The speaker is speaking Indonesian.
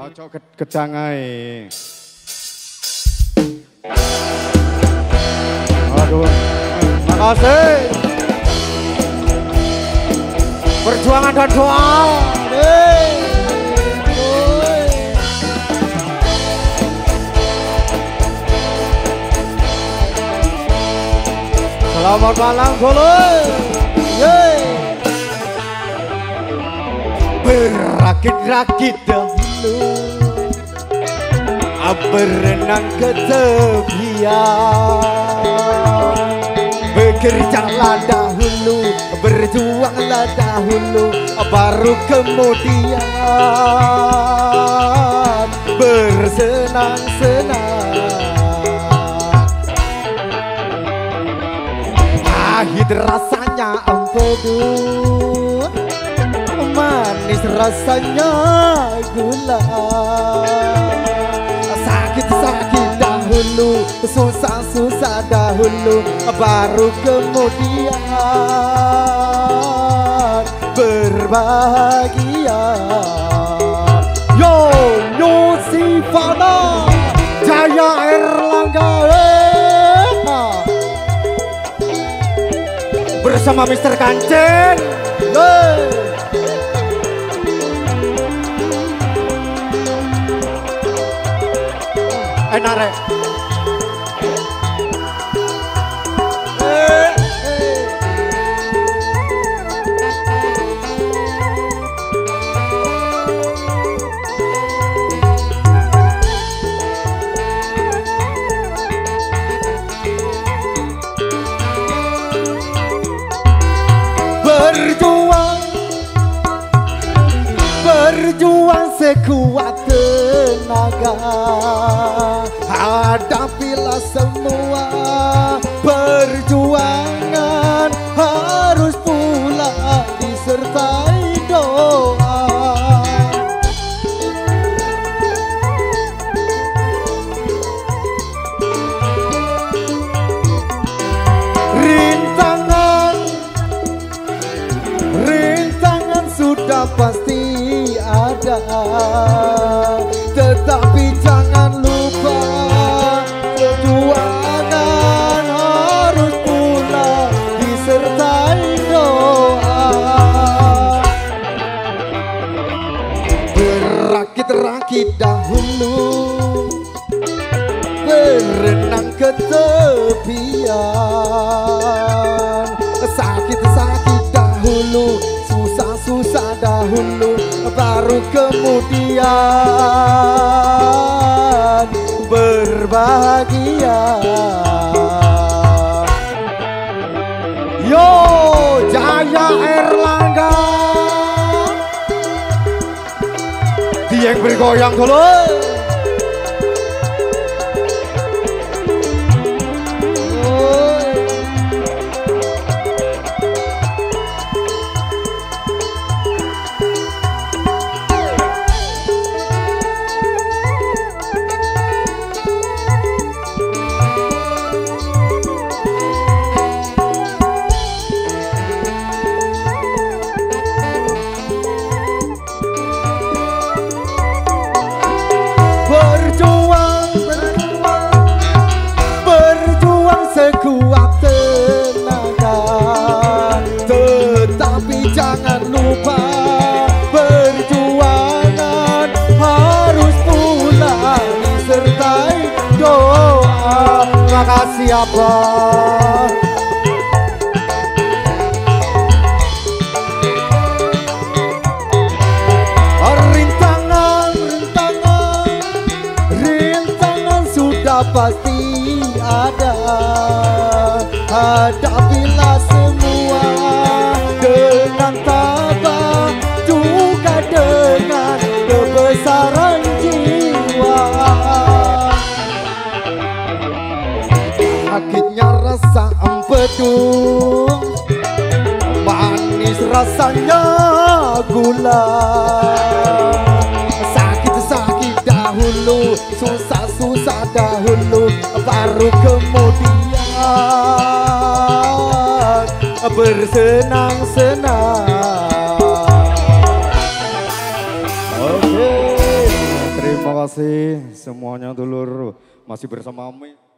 Ojo gedang ae. Aduh. Makasih. Perjuangan dan doa. Selamat malam Solo. Berakit-rakit dahulu Berenang ke tepian Bekerjalah dahulu Berjuanglah dahulu Baru kemudian Bersenang-senang Pahit rasanya empedu Manis rasanya gula Sakit-sakit dahulu Susah-susah dahulu Baru kemudian Berbahagia Yo, yo Sifana Jaya Erlangga eh. bersama Mr. Kancen. Berjuang. Berjuang sekuat tenaga. Hadapilah Berakit-rakit dahulu. Berenang ke tepian Sakit-sakit dahulu. Susah-susah dahulu. Baru kemudian Berbahagia bergoyang dulu Abah Rintangan, rintangan, rintangan sudah pasti ada. Hadapilah empedu, manis rasanya gula. Sakit-sakit dahulu Susah-susah dahulu Baru kemudian Bersenang-senang. Oke Terima kasih semuanya dulur. Masih bersama kami.